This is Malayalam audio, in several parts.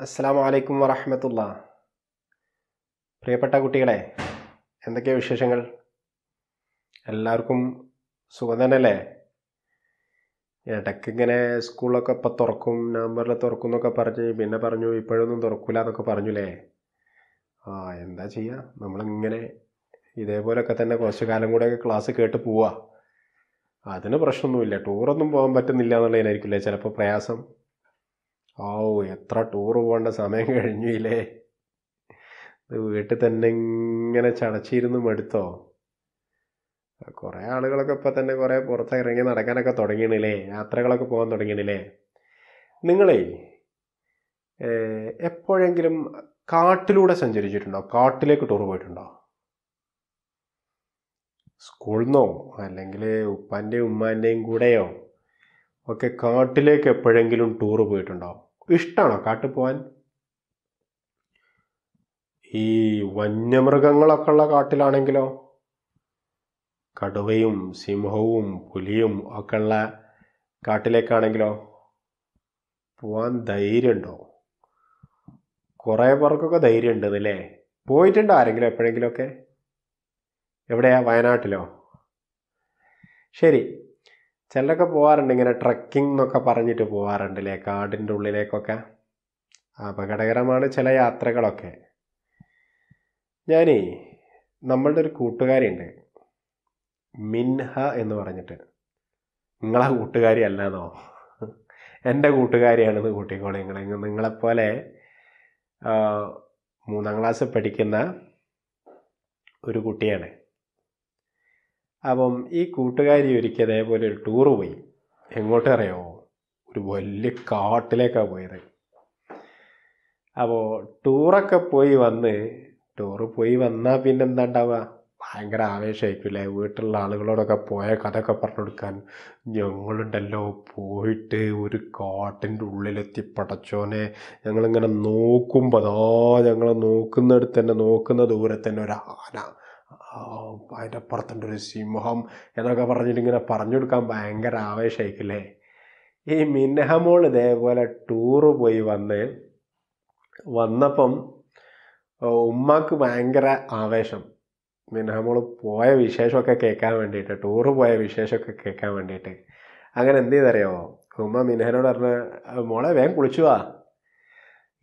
അസ്സാം വലൈക്കും വറഹമത്തുള്ള. പ്രിയപ്പെട്ട കുട്ടികളെ എന്തൊക്കെയാണ് വിശേഷങ്ങൾ? എല്ലാവർക്കും സുഖം തന്നെയല്ലേ? ഇടയ്ക്ക് ഇങ്ങനെ സ്കൂളൊക്കെ ഇപ്പം തുറക്കും നവംബറിൽ തുറക്കും എന്നൊക്കെ പറഞ്ഞ് പിന്നെ പറഞ്ഞു ഇപ്പോഴൊന്നും തുറക്കില്ല എന്നൊക്കെ പറഞ്ഞില്ലേ ആ എന്താ ചെയ്യുക നമ്മളിങ്ങനെ ഇതേപോലെയൊക്കെ തന്നെ കുറച്ച് കാലം കൂടെയൊക്കെ ക്ലാസ് കേട്ട് പോവാ. അതിന് പ്രശ്നമൊന്നുമില്ല. ടൂറൊന്നും പോകാൻ പറ്റുന്നില്ല എന്നുള്ളതിനായിരിക്കില്ലേ? ചിലപ്പോൾ പ്രയാസം. ഓ എത്ര ടൂർ പോകേണ്ട സമയം കഴിഞ്ഞില്ലേ? ഇത് വീട്ടിൽ തന്നെ ഇങ്ങനെ ചടച്ചിരുന്ന് മടുത്തോ? കുറേ ആളുകളൊക്കെ ഇപ്പം തന്നെ കുറേ പുറത്ത് ഇറങ്ങി നടക്കാനൊക്കെ തുടങ്ങിയണില്ലേ യാത്രകളൊക്കെ പോകാൻ തുടങ്ങിയണില്ലേ നിങ്ങളേ എപ്പോഴെങ്കിലും കാട്ടിലൂടെ സഞ്ചരിച്ചിട്ടുണ്ടോ? കാട്ടിലേക്ക് ടൂർ പോയിട്ടുണ്ടോ? സ്കൂളിൽ അല്ലെങ്കിൽ ഉപ്പാന്റെയും ഉമ്മാന്റെയും കൂടെയോ ഒക്കെ കാട്ടിലേക്ക് എപ്പോഴെങ്കിലും ടൂർ പോയിട്ടുണ്ടോ? ഇഷ്ടമാണോ കാട്ടിൽ പോകാൻ ഈ വന്യമൃഗങ്ങളൊക്കെ ഉള്ള കാട്ടിലാണെങ്കിലോ കടുവയും സിംഹവും പുലിയും ഒക്കെ ഉള്ള കാട്ടിലേക്കാണെങ്കിലോ പോവാൻ ധൈര്യമുണ്ടോ കുറേ പേർക്കൊക്കെ ധൈര്യം ഉണ്ടെന്നല്ലേ പോയിട്ടുണ്ടോ ആരെങ്കിലും എപ്പോഴെങ്കിലുമൊക്കെ? എവിടെയാ? വയനാട്ടിലോ? ശരി. ചിലരൊക്കെ പോകാറുണ്ട് ഇങ്ങനെ ട്രക്കിംഗ് എന്നൊക്കെ പറഞ്ഞിട്ട് പോകാറുണ്ട് അല്ലേ കാടിന്റെ ഉള്ളിലേക്കൊക്കെ. അപകടകരമാണ് ചില യാത്രകളൊക്കെ. ഞാനേ നമ്മളുടെ ഒരു കൂട്ടുകാരിയുണ്ട്. മിൻഹ എന്ന് പറഞ്ഞിട്ട്. നിങ്ങളെ കൂട്ടുകാരി അല്ലാന്നോ? എന്റെ കൂട്ടുകാരിയാണെന്ന് കൂട്ടിക്കോളെ നിങ്ങൾ നിങ്ങളെപ്പോലെ മൂന്നാം ക്ലാസ് പഠിക്കുന്ന ഒരു കുട്ടിയാണ്. അപ്പം ഈ കൂട്ടുകാരി ഒരിക്കൽ അതേപോലെ ഒരു ടൂർ പോയി. എങ്ങോട്ട് അറിയോ? ഒരു വലിയ കാട്ടിലേക്കാണ് പോയത്. അപ്പോൾ ടൂറൊക്കെ പോയി വന്ന് ടൂറ് പോയി വന്നാൽ പിന്നെ എന്താ ഉണ്ടാവുക ഭയങ്കര ആവേശമായിരിക്കില്ലേ വീട്ടിലുള്ള ആളുകളോടൊക്കെ പോയ കഥയൊക്കെ പറഞ്ഞു കൊടുക്കാൻ. ഞങ്ങളുണ്ടല്ലോ പോയിട്ട് ഒരു കാട്ടിന്റെ ഉള്ളിലെത്തി പടച്ചോനെ. ഞങ്ങളിങ്ങനെ നോക്കുമ്പോൾ അതാ ഞങ്ങൾ നോക്കുന്നിടത്ത് തന്നെ നോക്കുന്ന ദൂരത്തന്നെ ഒരു ആന. അതിന്റെ അപ്പുറത്തുണ്ട് ഒരു സിംഹം എന്നൊക്കെ പറഞ്ഞിട്ട് ഇങ്ങനെ പറഞ്ഞു കൊടുക്കാൻ ഭയങ്കര ആവേശമായിക്കില്ലേ ഈ മിന്നഹമോൾ ഇതേപോലെ ടൂറ് പോയി വന്ന് വന്നപ്പം ഉമ്മാക്ക് ഭയങ്കര ആവേശം. മിന്നഹമോൾ പോയ വിശേഷമൊക്കെ കേൾക്കാൻ വേണ്ടിയിട്ട് ടൂറ് പോയ വിശേഷമൊക്കെ കേൾക്കാൻ വേണ്ടിയിട്ട്. അങ്ങനെ എന്ത് ചെയ്തറിയോ? ഉമ്മ മിനഹനോട് പറഞ്ഞ് മോളെ വേഗം കുളിച്ചു വാ.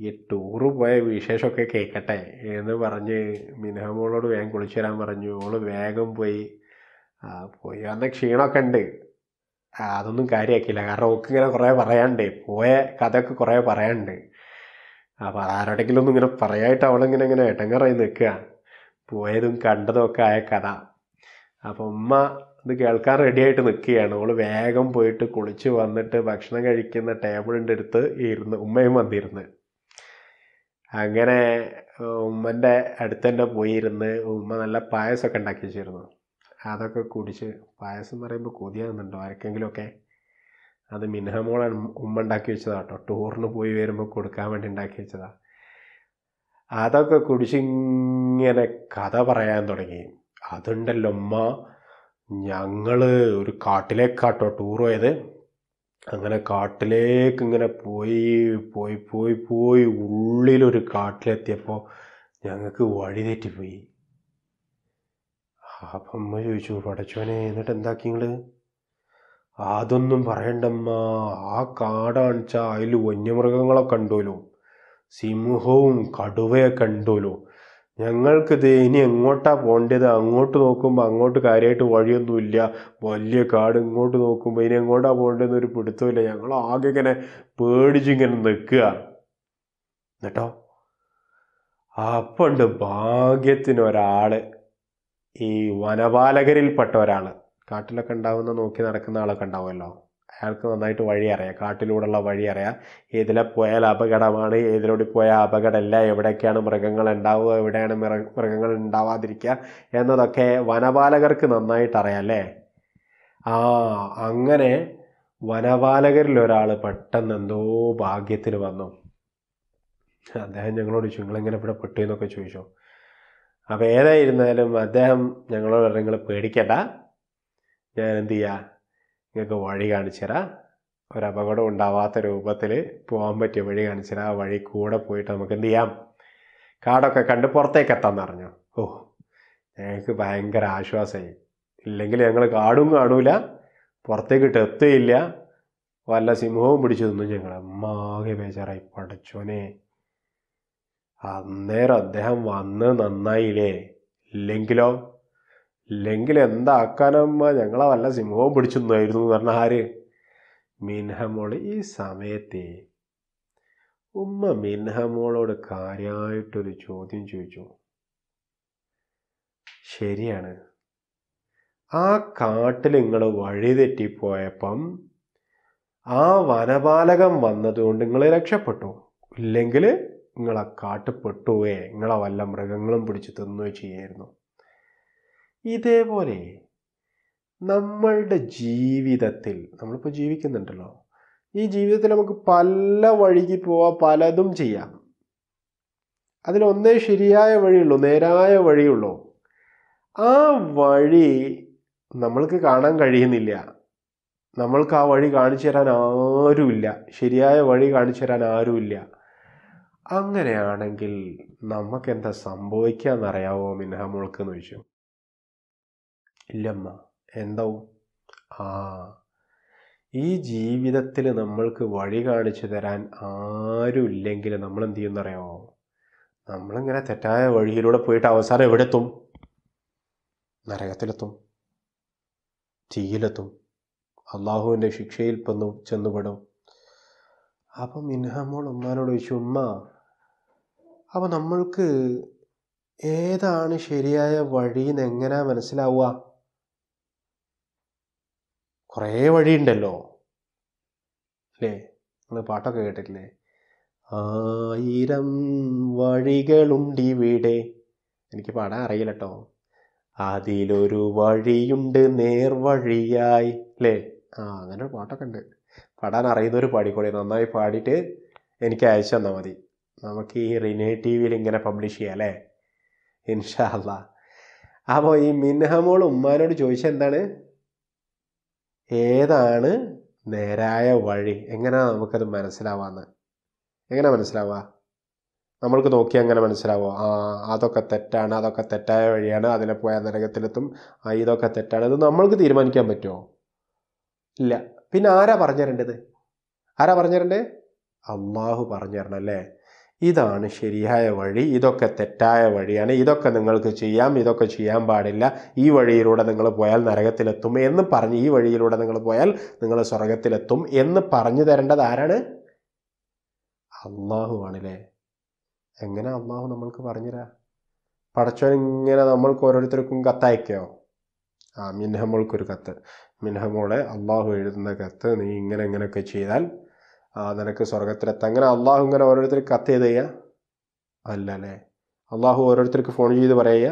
ഈ ടൂറ് പോയ വിശേഷമൊക്കെ കേൾക്കട്ടെ എന്ന് പറഞ്ഞ് മിനഹമോളോട് വേഗം കുളിച്ചു തരാൻ പറഞ്ഞു. ഓൾ വേഗം പോയി. പോയി വന്ന ക്ഷീണമൊക്കെ ഉണ്ട്. അതൊന്നും കാര്യമാക്കിയില്ല കാരണം ഓക്ക് ഇങ്ങനെ കുറേ പറയാനുണ്ട്. പോയ കഥയൊക്കെ കുറേ പറയാനുണ്ട്. അപ്പോൾ ആരോടെങ്കിലും ഒന്നും ഇങ്ങനെ പറയായിട്ട് അവളിങ്ങനെ ഇങ്ങനെ ഇടങ്ങറായി നിൽക്കുക. പോയതും കണ്ടതും ഒക്കെ ആയ കഥ. അപ്പോൾ ഉമ്മ ഇത് കേൾക്കാൻ റെഡിയായിട്ട് നിൽക്കുകയാണ്. അവൾ വേഗം പോയിട്ട് കുളിച്ച് വന്നിട്ട് ഭക്ഷണം കഴിക്കുന്ന ടേബിളിന്റെ അടുത്ത് ഇരുന്ന് ഉമ്മയും വന്നിരുന്ന്. അങ്ങനെ ഉമ്മന്റെ അടുത്ത് തന്നെ പോയിരുന്ന് ഉമ്മ നല്ല പായസമൊക്കെ ഉണ്ടാക്കി വെച്ചിരുന്നു. അതൊക്കെ കുടിച്ച് പായസം എന്ന് പറയുമ്പോൾ കൊതിയാകുന്നുണ്ടോ ആർക്കെങ്കിലുമൊക്കെ? അത് മിൻഹമോളാണ് ഉമ്മ ഉണ്ടാക്കി വെച്ചതാണ് കേട്ടോ. ടൂറിന് പോയി വരുമ്പോൾ കൊടുക്കാൻ വേണ്ടി ഉണ്ടാക്കി വെച്ചതാണ് അതൊക്കെ കുടിച്ചിങ്ങനെ കഥ പറയാൻ തുടങ്ങി. അതുണ്ടല്ലോ ഉമ്മ ഞങ്ങൾ ഒരു കാട്ടിലേക്കാട്ടോ ടൂർ പോയത്. അങ്ങനെ കാട്ടിലേക്ക് ഇങ്ങനെ പോയി പോയി പോയി പോയി ഉള്ളിലൊരു കാട്ടിലെത്തിയപ്പോൾ ഞങ്ങൾക്ക് വഴി തെറ്റിപ്പോയി. അപ്പം അമ്മ ചോദിച്ചു പടച്ചോനെ എന്നിട്ട് എന്താക്കി നിങ്ങൾ അതൊന്നും പറയണ്ടമ്മ. ആ കാടാണിച്ചാൽ അതിൽ വന്യമൃഗങ്ങളൊക്കെ ഉണ്ടോലോ സിംഹവും കടുവയൊക്കെ കണ്ടോലോ. ഞങ്ങൾക്കിത് ഇനി എങ്ങോട്ടാ പോണ്ടത്? അങ്ങോട്ട് നോക്കുമ്പോൾ അങ്ങോട്ട് കാര്യമായിട്ട് വഴിയൊന്നുമില്ല. വലിയ കാട് ഇങ്ങോട്ട് നോക്കുമ്പോൾ ഇനി എങ്ങോട്ടാ പോകേണ്ടതെന്ന് ഒരു പിടുത്തമില്ല ഞങ്ങൾ ആകെ ഇങ്ങനെ പേടിച്ചിങ്ങനെ നിൽക്കുക. എന്നിട്ടോ? അപ്പുണ്ട് ഭാഗ്യത്തിന് ഒരാൾ ഈ വനപാലകരിൽപ്പെട്ട ഒരാൾ കാട്ടിലൊക്കെ ഉണ്ടാവുന്ന നോക്കി നടക്കുന്ന ആളൊക്കെ ഉണ്ടാവുമല്ലോ. അയാൾക്ക് നന്നായിട്ട് വഴി അറിയാം. കാട്ടിലൂടെയുള്ള വഴി അറിയാം. ഏതിലെ പോയാൽ അപകടമാണ്. ഏതിലൂടെ പോയാൽ അപകടമല്ല. എവിടെയൊക്കെയാണ് മൃഗങ്ങൾ ഉണ്ടാവുക? എവിടെയാണ് മൃഗ മൃഗങ്ങൾ ഉണ്ടാവാതിരിക്കുക? എന്നതൊക്കെ വനപാലകർക്ക് നന്നായിട്ട് അറിയാം അല്ലേ? ആ അങ്ങനെ വനപാലകരിൽ ഒരാൾ പെട്ടെന്ന് എന്തോ ഭാഗ്യത്തിന് വന്നു. അദ്ദേഹം ഞങ്ങളോട് ചോദിച്ചു നിങ്ങളെങ്ങനെ ഇവിടെ പെട്ടു? എന്നൊക്കെ ചോദിച്ചു. അപ്പോൾ ഏതായിരുന്നാലും അദ്ദേഹം ഞങ്ങളോട് നിങ്ങൾ പേടിക്കണ്ട. ഞാൻ എന്ത് ചെയ്യാം? നിങ്ങൾക്ക് വഴി കാണിച്ചു തരാം. ഒരു അപകടം ഉണ്ടാവാത്ത രൂപത്തിൽ പോകാൻ പറ്റിയ വഴി കാണിച്ചു തരാം. ആ വഴി കൂടെ പോയിട്ട് നമുക്ക് എന്ത് ചെയ്യാം? കാടൊക്കെ കണ്ട് പുറത്തേക്ക് എത്താമെന്ന് പറഞ്ഞു ഓ ഞങ്ങൾക്ക് ഭയങ്കര ആശ്വാസമായി ഇല്ലെങ്കിൽ ഞങ്ങൾ കാടും കാണൂല പുറത്തേക്കിട്ട് എത്തുകയില്ല. വല്ല സിംഹവും പിടിച്ചു തിന്നു ഞങ്ങൾ അമ്മാകെ ബേജാറായി പടച്ചോനെ. അന്നേരം അദ്ദേഹം വന്ന് നന്നായില്ലേ? ഇല്ലെങ്കിലോ? ഇല്ലെങ്കിൽ എന്താക്കാനമ്മ ഞങ്ങളെ വല്ല സിംഹവും പിടിച്ചൊന്നായിരുന്നു എന്ന് പറഞ്ഞ ആര്? മിൻഹമോൾ ഈ സമയത്തെ. ഉമ്മ മിൻഹമോളോട് കാര്യമായിട്ടൊരു ചോദ്യം ചോദിച്ചു. ശരിയാണ്. ആ കാട്ടിൽ നിങ്ങൾ വഴിതെറ്റിപ്പോയപ്പം ആ വനപാലകം വന്നതുകൊണ്ട് നിങ്ങൾ രക്ഷപ്പെട്ടു. ഇല്ലെങ്കിൽ നിങ്ങളെ കാട്ടിൽ പെട്ടുപോയേ നിങ്ങളെ വല്ല മൃഗങ്ങളും പിടിച്ച് തിന്നുകയോ ചെയ്യായിരുന്നു. ഇതേപോലെ നമ്മളുടെ ജീവിതത്തിൽ നമ്മളിപ്പോൾ ജീവിക്കുന്നുണ്ടല്ലോ ഈ ജീവിതത്തിൽ നമുക്ക് പല വഴിക്ക് പോവാം പലതും ചെയ്യാം. അതിലൊന്നേ ശരിയായ വഴിയുള്ളൂ നേരായ വഴിയുള്ളൂ. ആ വഴി നമ്മൾക്ക് കാണാൻ കഴിയുന്നില്ല. നമ്മൾക്ക് ആ വഴി കാണിച്ചു തരാൻ ആരുമില്ല. ശരിയായ വഴി കാണിച്ചു തരാൻ ആരുമില്ല. അങ്ങനെയാണെങ്കിൽ നമുക്കെന്താ സംഭവിക്കുക എന്നറിയാവോ മിൻഹ എന്ന് ചോദിച്ചു. ഇല്ലമ്മ. എന്താവും? ആ. ഈ ജീവിതത്തിൽ നമ്മൾക്ക് വഴി കാണിച്ചു തരാൻ ആരുമില്ലെങ്കിൽ നമ്മൾ എന്ത് ചെയ്യുന്നറിയോ നമ്മളിങ്ങനെ തെറ്റായ വഴിയിലൂടെ പോയിട്ട് അവസാനം എവിടെ എത്തും നരകത്തിലെത്തും. തീയിലെത്തും. അള്ളാഹുവിന്റെ ശിക്ഷയിൽ പെന്നു ചെന്നുപെടും. അപ്പം മിൻഹമോൾ ഉമ്മാനോട് ചോദിച്ചു ഉമ്മ അപ്പം നമ്മൾക്ക് ഏതാണ് ശരിയായ വഴിയെന്ന് എങ്ങനെ മനസ്സിലാവുക? കുറേ വഴിയുണ്ടല്ലോ. അല്ലേ നിങ്ങൾ പാട്ടൊക്കെ കേട്ടിട്ടില്ലേ? ആയിരം വഴികളുണ്ടിവിടെ. എനിക്ക് പാടാൻ അറിയില്ല കേട്ടോ അതിലൊരു വഴിയുണ്ട് നേർവഴിയായി. അല്ലേ ആ അങ്ങനെ ഒരു പാട്ടൊക്കെ ഉണ്ട്. പാടാൻ അറിയുന്ന ഒരു പാടിക്കോളി. നന്നായി പാടിയിട്ട് എനിക്ക് അയച്ചു തന്നാൽ മതി. നമുക്ക് ഈ റിനേ ടി വിയിൽ ഇങ്ങനെ പബ്ലിഷ് ചെയ്യാം അല്ലേ ഇൻഷാല്ല അപ്പോൾ ഈ മിൻഹമോൾ ഉമ്മാനോട് ചോദിച്ചത് എന്താണ്? ഏതാണ് നേരായ വഴി? എങ്ങനെയാ നമുക്കത് മനസ്സിലാവാന്ന്? എങ്ങനെ മനസ്സിലാവുക നമ്മൾക്ക് നോക്കി അങ്ങനെ മനസ്സിലാവോ? ആ അതൊക്കെ തെറ്റാണ് അതൊക്കെ തെറ്റായ വഴിയാണ് അതിനെ പോയാൽ നരകത്തിലെത്തും ആ ഇതൊക്കെ തെറ്റാണ്. ഇത് നമ്മൾക്ക് തീരുമാനിക്കാൻ പറ്റുമോ ഇല്ല. പിന്നെ ആരാ പറഞ്ഞു തരേണ്ടത്? ആരാ പറഞ്ഞു തരണ്ടേ അള്ളാഹു പറഞ്ഞു തരണം അല്ലേ? ഇതാണ് ശരിയായ വഴി ഇതൊക്കെ തെറ്റായ വഴിയാണ് ഇതൊക്കെ നിങ്ങൾക്ക് ചെയ്യാം ഇതൊക്കെ ചെയ്യാൻ പാടില്ല ഈ വഴിയിലൂടെ നിങ്ങൾ പോയാൽ നരകത്തിലെത്തും എന്ന് പറഞ്ഞ് ഈ വഴിയിലൂടെ നിങ്ങൾ പോയാൽ നിങ്ങൾ സ്വർഗത്തിലെത്തും എന്ന് പറഞ്ഞു തരേണ്ടത് ആരാണ്? അള്ളാഹു ആണല്ലേ? എങ്ങനെ അള്ളാഹു നമ്മൾക്ക് പറഞ്ഞുതരാ? പടച്ചോൻ ഇങ്ങനെ നമ്മൾക്ക് ഓരോരുത്തർക്കും കത്തയക്കോ ആ മിൻഹമോൾക്കൊരു കത്ത്. മിൻഹമോളെ അള്ളാഹു എഴുതുന്ന കത്ത് നീ ഇങ്ങനെ ഇങ്ങനെയൊക്കെ ചെയ്താൽ നിനക്ക് സ്വർഗത്തിലെത്താം അങ്ങനെ അള്ളാഹു ഇങ്ങനെ ഓരോരുത്തർക്ക് കത്ത് ചെയ്ത് അല്ല അല്ലേ അള്ളാഹു ഓരോരുത്തർക്ക് ഫോൺ ചെയ്ത് പറയുക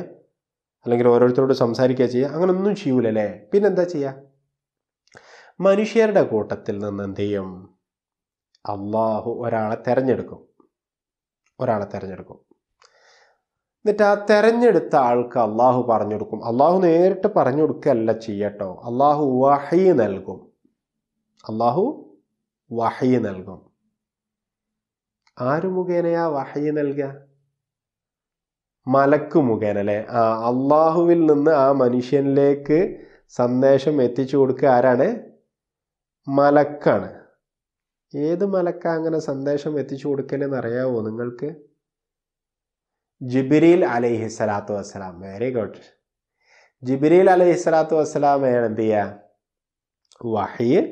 അല്ലെങ്കിൽ ഓരോരുത്തരോട് സംസാരിക്കുക ചെയ്യുക അങ്ങനെ ഒന്നും ചെയ്യൂലല്ലേ? പിന്നെന്താ ചെയ്യുക മനുഷ്യരുടെ കൂട്ടത്തിൽ നിന്ന് എന്ത് ചെയ്യും? അള്ളാഹു ഒരാളെ തിരഞ്ഞെടുക്കും. ഒരാളെ തിരഞ്ഞെടുക്കും. എന്നിട്ട് ആ തിരഞ്ഞെടുത്ത ആൾക്ക് അള്ളാഹു പറഞ്ഞു കൊടുക്കും. അള്ളാഹു നേരിട്ട് പറഞ്ഞു കൊടുക്കുകയല്ല ചെയ്യട്ടോ. അള്ളാഹു വഹി നൽകും. അള്ളാഹു വഹി നൽകും. ആരു മുഖേനയാ വഹി നൽകുക? മലക്ക് മുഖേന അല്ലേ? ആ അള്ളാഹുവിൽ നിന്ന് ആ മനുഷ്യനിലേക്ക് സന്ദേശം എത്തിച്ചു കൊടുക്കുക ആരാണ്? മലക്കാണ്. ഏത് മലക്ക അങ്ങനെ സന്ദേശം എത്തിച്ചു കൊടുക്കലെന്ന് അറിയാവോ നിങ്ങൾക്ക്? ജിബിരിൽ അലൈഹി സ്വലാത്തു വസ്സലാം. വെരി ഗുഡ് ജിബിരിൽ അലൈഹി സ്വലാത്തു വസ്സലാമയാണ് എന്ത് ചെയ്യുക? വഹിയ്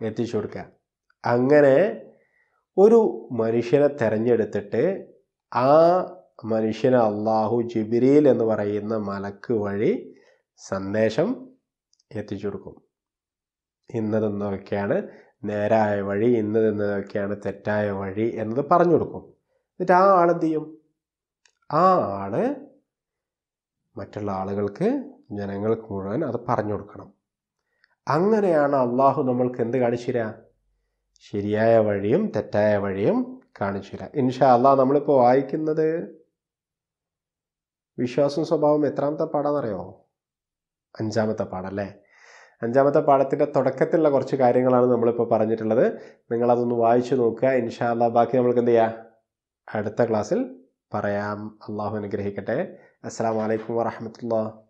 എത്തിച്ചു കൊടുക്കുക. അങ്ങനെ ഒരു മനുഷ്യനെ തിരഞ്ഞെടുത്തിട്ട് ആ മനുഷ്യനെ അള്ളാഹു ജിബിരിയിൽ എന്ന് പറയുന്ന മലക്ക് വഴി സന്ദേശം എത്തിച്ചു കൊടുക്കും. ഇന്നതെന്നൊക്കെയാണ് നേരായ വഴി ഇന്നതെന്നതൊക്കെയാണ് തെറ്റായ വഴി എന്നത് പറഞ്ഞു കൊടുക്കും. എന്നിട്ട് ആ ആളെന്ത് ചെയ്യും? ആ ആൾ മറ്റുള്ള ആളുകൾക്ക് ജനങ്ങൾക്ക് മുഴുവൻ അത് പറഞ്ഞു കൊടുക്കണം. അങ്ങനെയാണ് അള്ളാഹു നമ്മൾക്ക് എന്ത് കാണിച്ചു ശരിയായ വഴിയും തെറ്റായ വഴിയും കാണിച്ചു തരാം. ഇൻഷാ അല്ലാ നമ്മളിപ്പോൾ വായിക്കുന്നത് വിശ്വാസം സ്വഭാവം എത്രാമത്തെ പാടാന്നറിയോ? അഞ്ചാമത്തെ പാടല്ലേ? അഞ്ചാമത്തെ പാഠത്തിന്റെ തുടക്കത്തിലുള്ള കുറച്ച് കാര്യങ്ങളാണ് നമ്മളിപ്പോൾ പറഞ്ഞിട്ടുള്ളത്. നിങ്ങളതൊന്ന് വായിച്ചു നോക്കുക. ഇൻഷാ അല്ലാ ബാക്കി നമ്മൾക്ക് എന്ത് ചെയ്യാം? അടുത്ത ക്ലാസ്സിൽ പറയാം. അള്ളാഹു അനുഗ്രഹിക്കട്ടെ. അസ്സാം വലൈക്കും വാഹമത്തുള്ള